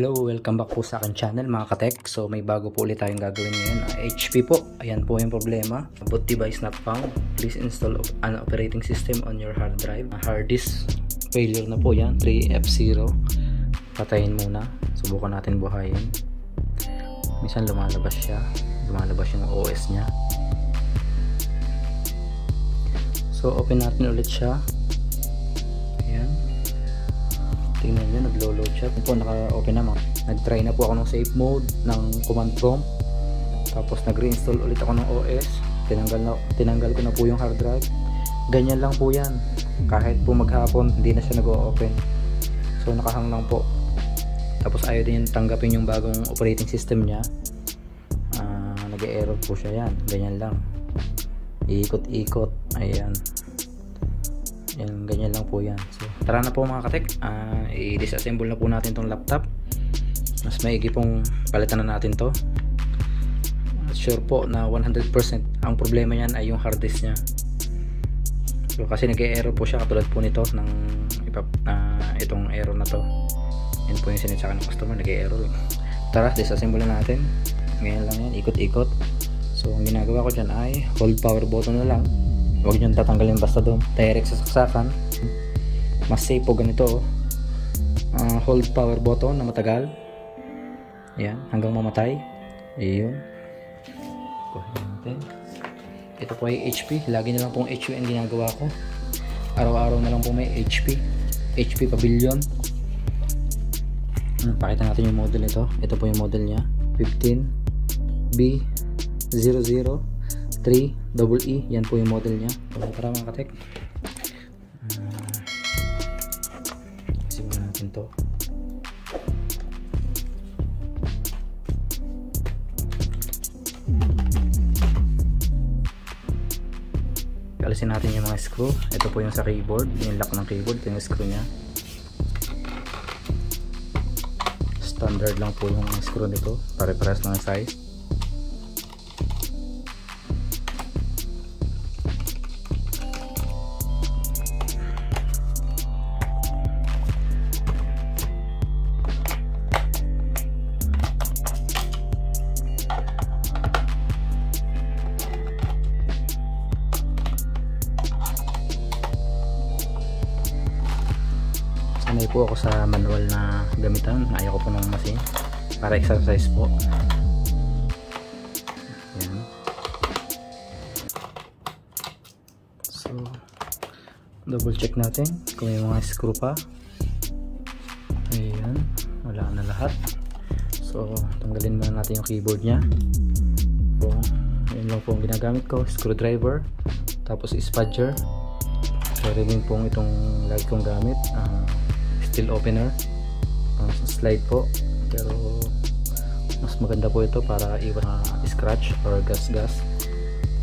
Hello, welcome back po sa akin channel mga katek. So may bago po ulit tayong gagawin ngayon. Uh, HP po, ayan po yung problema. Boot device not found. Please install an operating system on your hard drive. Uh, hard disk failure na po yan. 3F0. Patayin muna. Subukan natin buhayin. Minsan lumalabas siya. Lumalabas yung OS niya. So open natin ulit siya. Tingnan nyo naglo-load siya. Po naka-open naman nag-try na po ako ng safe mode ng command prompt. Tapos nag-reinstall ulit ako ng OS tinanggal, na, tinanggal ko na po yung hard drive. Ganyan lang po yan. Kahit po maghapon hindi na siya nag-open so nakahang lang po. Tapos ayaw din tanggapin yung bagong operating system niya. Uh, nag-error po siya yan. Ganyan lang. Ikot-ikot ayan yan, ganyan lang po yan. So, tara na po mga katek. Uh, i-disassemble na po natin tong laptop. Mas maigi pong palitan na natin to. Sure po na 100% ang problema niyan ay yung hard disk niya. So, kasi nag-error po siya katulad po nito ng ipa, uh, itong error na to. Yan po yung sinitsaka ng customer, nag-error. Tara, disassemble na natin. Ngayon lang yan, ikot-ikot. So, ang ginagawa ko dyan ay hold power button na lang huwag nyo tatanggalin basta doon. Direct sa saksakan. Mas safe po ganito uh, hold power button na matagal. Yan hanggang mamatay. Iyon ito po ay HP lagi na lang pong HUN ginagawa ko. Araw-araw na lang po may HP HP Pavilion. Hmm, pakita natin yung model nito. Ito po yung model nya 15 B00 3 double E yan po yung model nya so, tara mga katek uh, simulan natin to. Alisin natin yung mga screw. Ito po yung sa keyboard. Yung lock ng keyboard ito yung screw nya standard lang po yung screw nito. Pare-pares lang size para exercise po. Yan so double check natin kung may mga screw pa. Ayan wala na lahat. So tanggalin muna natin yung keyboard nya so yun lang po ang ginagamit ko screwdriver tapos spudger. Sorry din pong itong lagi kong gamit uh, steel opener. Uh, slide po pero mas maganda po ito para iwan na scratch or gas gas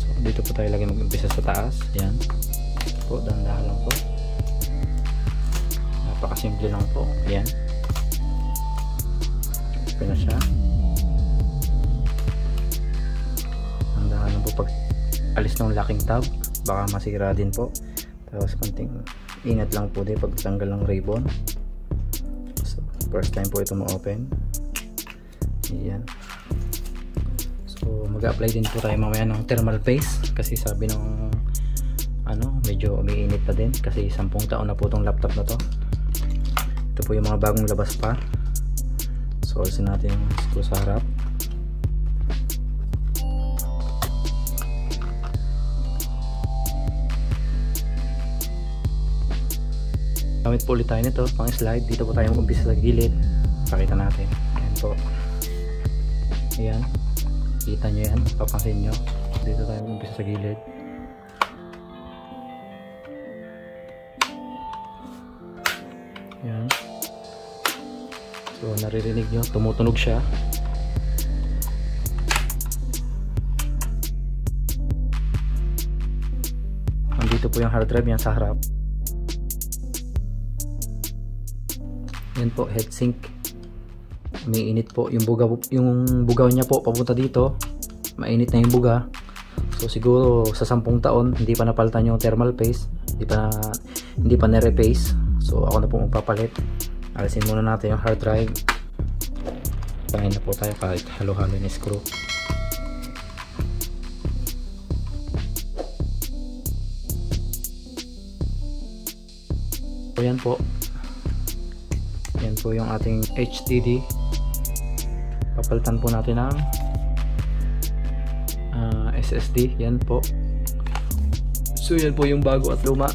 so dito po tayo lagi mag-umpisa sa taas. Yan. Po dandahan lang po. Napakasimple lang po. Yan. Open na siya. Dandahan lang po pag alis ng locking tab baka masira din po. Tapos konting ingat lang po din pag tanggal ng ribbon first time po ito ma-open. Ayan. So mag-apply din po tayo mamaya ng thermal paste kasi sabi ng ano medyo umiinit pa din kasi 10 taon na po itong laptop na to. Ito po yung mga bagong labas pa. So alisin natin yung screw sa harap gamit po ulit tayo nito pang slide. Dito po tayo mag-umpisa sa gilid. Pakita natin. Ayan po. Ayan. Kita nyo yan. Papansin nyo. Dito tayo mag-umpisa sa gilid. Ayan. So naririnig nyo. Tumutunog siya. Nandito po yung hard drive yan sa harap yan po heatsink umiinit po. Yung buga yung bugaw niya po papunta dito mainit na yung buga. So siguro sa 10 taon hindi pa napalitan yung thermal paste hindi pa hindi pa nare-paste. So ako na po magpapalit. Alisin muna natin yung hard drive. Basahin na po tayo kahit halo-halo ni screw. So yan po. Yan po yung ating HDD. Papalitan po natin ng uh, SSD. Yan po. So yan po yung bago at luma.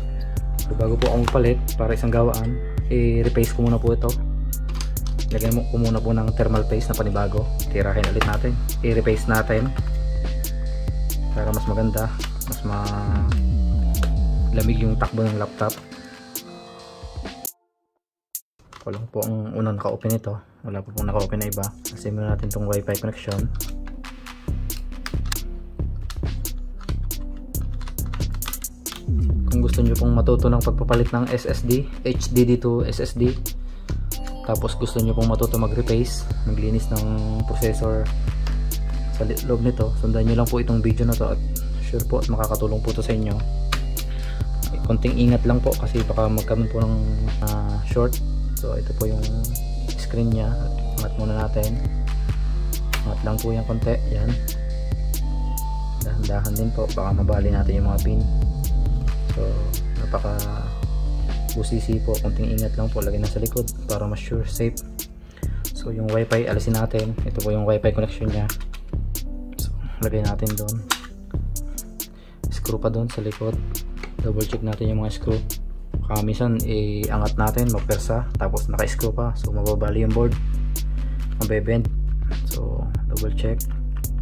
So bago po akong palit para isang gawaan, i-replace ko muna po ito. Lagyan mo muna po ng thermal paste na panibago. Tirahin ulit natin. I-replace natin para mas maganda, mas ma lamig yung takbo ng laptop. Ako po ang unang naka-open ito. Wala po pong naka-open na iba. Kasi muna natin itong wifi connection. Kung gusto nyo pong matuto ng pagpapalit ng SSD, HDD to SSD, tapos gusto nyo pong matuto mag-replace, maglinis ng processor sa loob nito, sundan nyo lang po itong video na to at sure po at makakatulong po to sa inyo. Konting ingat lang po kasi baka magkaroon po ng uh, short so ito po yung screen nya angat muna natin. Angat lang po yung konti. Yan. Dahan-dahan din po. Baka mabali natin yung mga pin. So napaka busisi po. Konting ingat lang po. Lagay na sa likod para mas sure safe. So yung wifi alisin natin. Ito po yung wifi connection nya so lagay natin doon. Screw pa doon sa likod. Double check natin yung mga screw baka minsan iangat natin magpersa tapos naka-screw pa. So mababali yung board. Mabebend. So double check.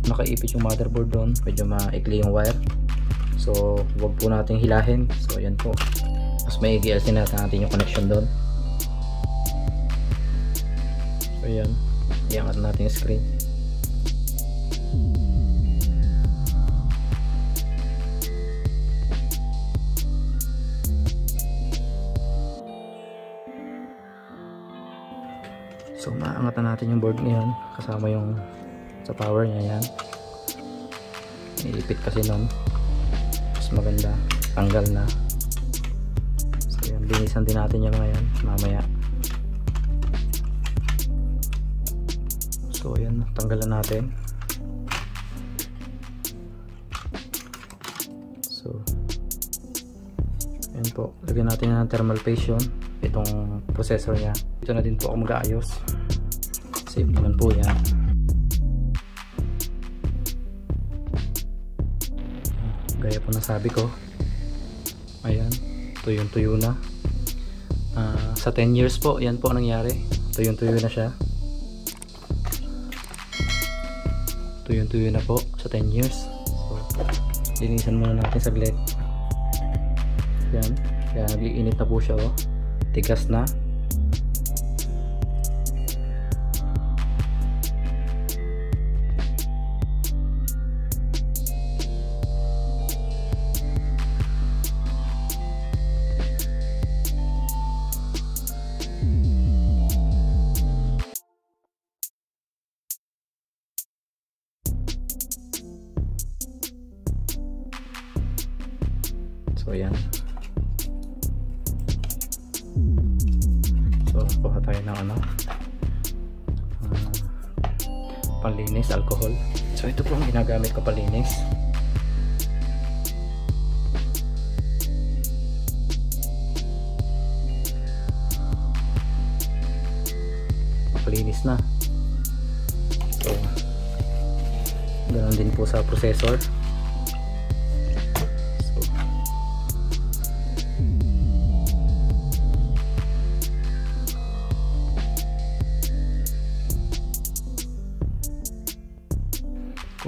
Nakaipit yung motherboard doon. Medyo maikli yung wire. So huwag po natin hilahin. So yan po. Mas maigi natin natin yung connection doon. So yan iangat natin yung screen Na natin yung board ngayon kasama yung sa power niya yan. Iipit kasi nun. Mas maganda. Tanggal na. So yan, linisan din natin yung mga yan mamaya. So yan, tanggalan natin. So yan po, lagyan natin ng thermal paste yun itong processor niya dito na din po ako mag-aayos save naman po yan gaya po nasabi ko. Ayan tuyong tuyo na. Uh, sa 10 years po yan po nangyari. Tuyong tuyo na siya. Tuyong tuyo na po sa 10 years. So linisan muna natin saglit. Yan kaya nag-iinit na po siya oh. Tigas na alcohol. So ito po ang ginagamit ko panlinis. Mapalinis na. So ganun din po sa processor.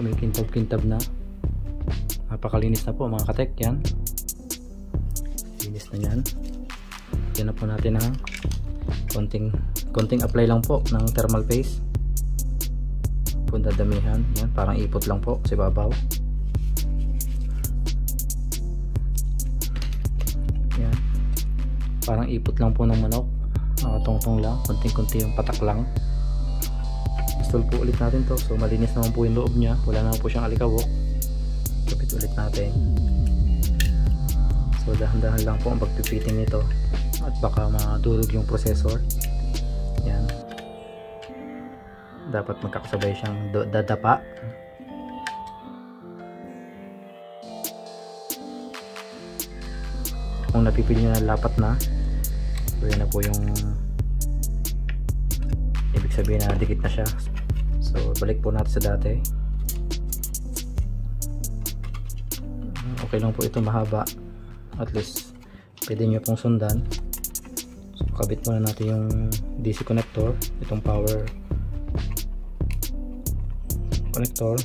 Kumikintab-kintab na. Napakalinis na po mga katek yan. Linis na yan. Yan na po natin ha. Konting, konting apply lang po ng thermal paste. Punta damihan yan, parang ipot lang po sa babaw yan. Parang ipot lang po ng manok. Nakatungtong lang. Konting-konti yung patak lang install po ulit natin to. So malinis naman po yung loob nya wala naman po siyang alikabok kapit ulit natin. So dahan-dahan lang po ang pagpipiting nito. At baka madurog yung processor. Yan. Dapat magkakasabay siyang dadapa. Kung napipili nyo na lapat na so na po yung ibig sabihin na dikit na siya so balik po natin sa dati. Okay lang po ito mahaba. At least pwede nyo pong sundan. So kabit muna natin yung DC connector itong power connector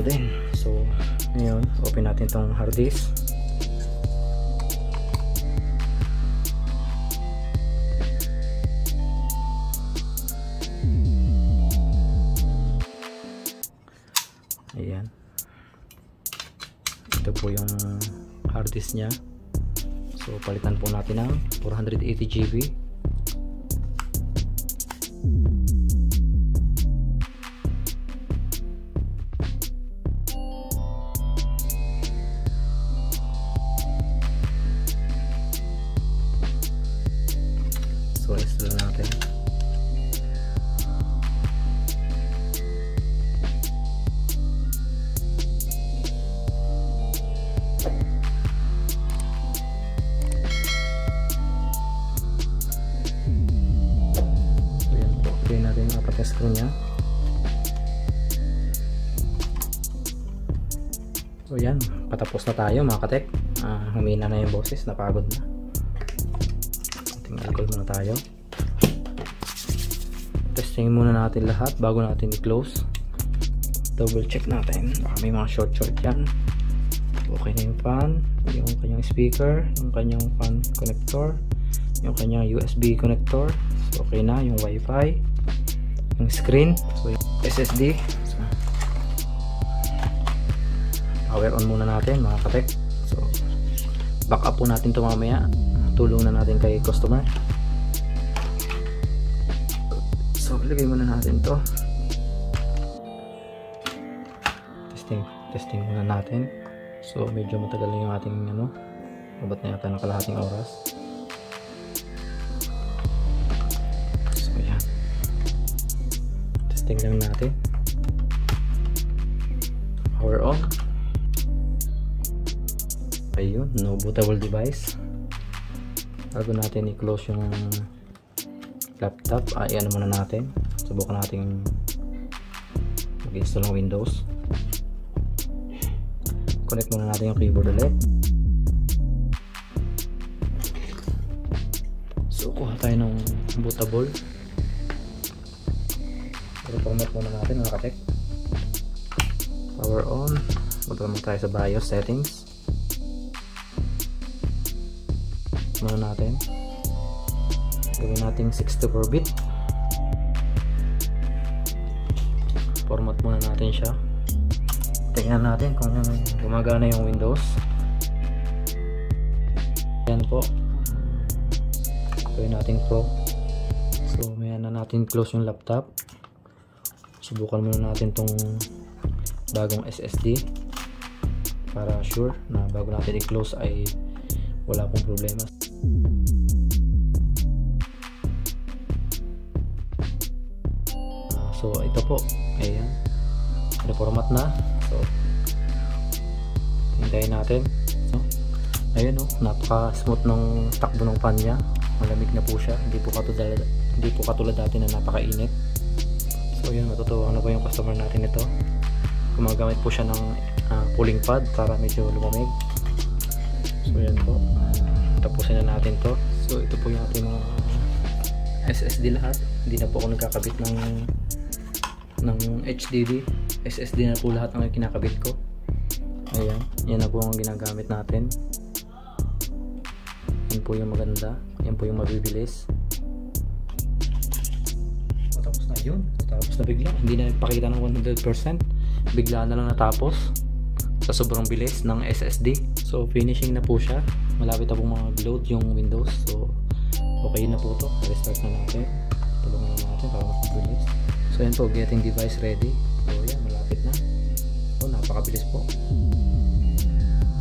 Kakapagod din. So, ngayon, open natin itong hard disk. Ayan. Ito po yung hard disk niya. So, palitan po natin ng 480 GB. Patapos na tayo mga katek. Ah, humina na yung boses. Napagod na. Ating alcohol muna tayo. Testing muna natin lahat bago natin i-close. Double check natin. Baka may mga short short yan. Okay na yung fan, yung kanyang speaker, yung kanyang fan connector, yung kanyang USB connector. Okay na. Yung wifi, yung screen, so yung SSD. Power on muna natin mga katek. So, back up po natin ito mamaya. Tulong na natin kay customer. So, lagay muna natin to. Testing, testing muna natin. So, medyo matagal na yung ating ano. Abot na yata ng kalahating oras. So, yan. Testing lang natin. Power on. Ayun, no bootable device. Bago natin i-close yung laptop, ay ano muna natin. Subukan natin mag-install ng Windows. Connect muna natin yung keyboard ulit. So, kuha tayo ng bootable. Pero format muna natin mga. Power on. Naman tayo sa BIOS settings. Muna natin. Gawin natin 64 bit. Format muna natin siya. Tingnan natin kung gumagana yung Windows. Yan po. Gawin natin Pro. So, may na natin close yung laptop. Subukan muna natin tong bagong SSD para sure na bago natin i-close ay wala pong problema. So, ito po. Ayan. Reformat na. So, hintayin natin. No? Ayun no, napaka-smooth ng takbo ng fan niya. Malamig na po siya. Hindi po katulad, hindi po katulad dati na napakainit. So, yun, matutuwa na po yung customer natin ito. Gumagamit po siya ng ah, cooling pad para medyo lumamig. So, yan po. Tapusin na natin to. So, ito po yung ating mga SSD lahat. Hindi na po ako nagkakabit ng ng HDD. SSD na po lahat ng kinakabit ko. Ayan. Yan na po ang ginagamit natin. Yan po yung maganda. Yan po yung mabibilis. Tapos na yun tapos na bigla hindi na nagpakita ng 100% bigla na lang natapos sa sobrang bilis ng SSD so finishing na po siya malapit na pong mag-load yung Windows. So okay na po to. Restart na natin. Tulungan na natin para mas so yan po getting device ready. So yan malapit na. So napakabilis po.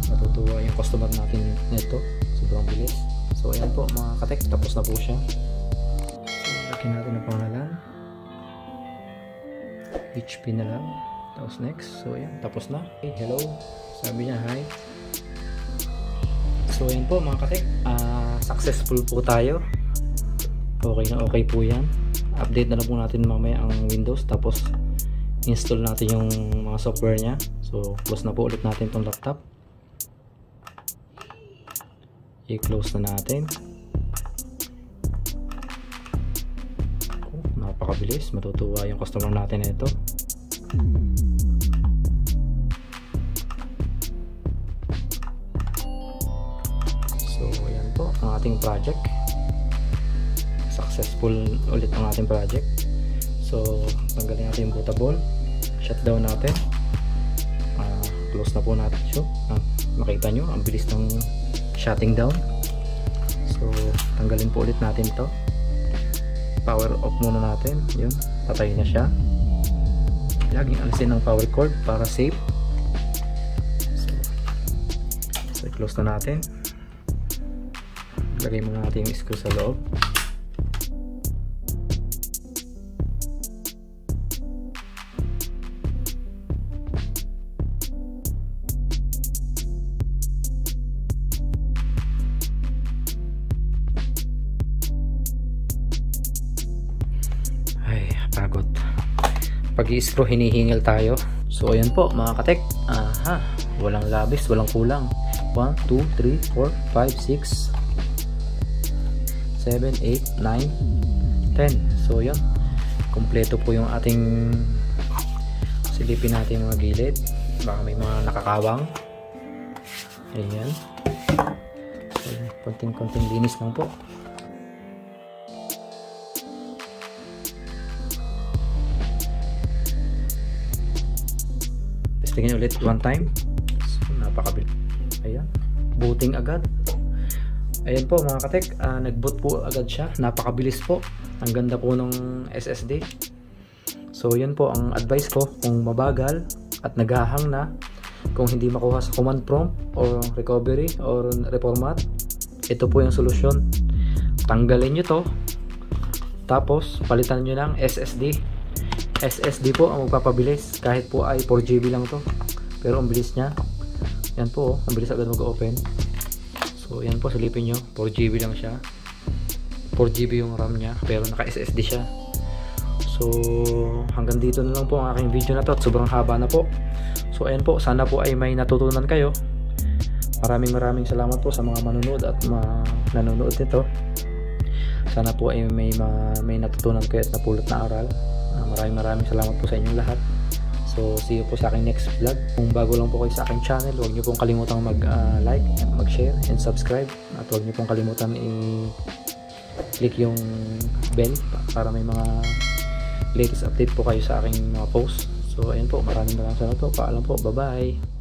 Natutuwa yung customer natin nito. Sobrang bilis. So ayan po mga katek tapos na po siya. So lagyan natin ang pangalan. HP na lang. Tapos next. So ayan tapos na. Okay, hello. Sabi niya hi so ayan po mga katek uh, successful po tayo. Okay na okay po yan. Update na lang po natin mamaya ang Windows tapos install natin yung mga software nya so close na po ulit natin itong laptop. I-close na natin. Oh, napakabilis. Matutuwa yung customer natin ito. so ating project. Successful ulit ang ating project. So tanggalin natin yung bootable shutdown natin. Uh, close na po natin so uh, makita nyo ang bilis ng shutting down. So tanggalin po ulit natin to. Power off muna natin. Yun patay na siya. Laging alisin ng power cord para safe. So, so close na natin lagay muna natin yung screw sa loob. Ay pagod. Pag i-screw hinihingil tayo. So ayan po mga katek aha. Walang labis walang kulang. 1, 2, 3, 4, 5, 6 7, 8, 9 10 so yun. Kompleto po yung ating silipin natin mga gilid. Baka may mga nakakawang. Ayan. So, konting konting linis lang po. Testingin ulit one time. So, napakabilis ayan. Booting agad ayan po mga katek uh, nag boot po agad siya. Napakabilis po. Ang ganda po ng SSD so yun po ang advice ko. Kung mabagal at naghahang na kung hindi makuha sa command prompt or recovery or reformat ito po yung solusyon. Tanggalin nyo to. Tapos palitan nyo ng SSD SSD po ang magpapabilis. Kahit po ay 4GB lang to. Pero ang bilis nya yan po oh, ang bilis agad mag open so yan po silipin nyo. 4GB lang siya. 4GB yung RAM nya pero naka SSD siya. So hanggang dito na lang po ang aking video na to at sobrang haba na po. So ayan po sana po ay may natutunan kayo. Maraming maraming salamat po sa mga manonood at mga nanonood nito. Sana po ay may, ma, may natutunan kayo at napulot na aral. Uh, maraming maraming salamat po sa inyong lahat so see you po sa aking next vlog. Kung bago lang po kayo sa aking channel huwag niyo pong kalimutang mag uh, like mag share and subscribe. At huwag niyo pong kalimutan i click yung bell para may mga latest update po kayo sa aking mga post so ayun po. Maraming maraming salamat po. Paalam po. Bye bye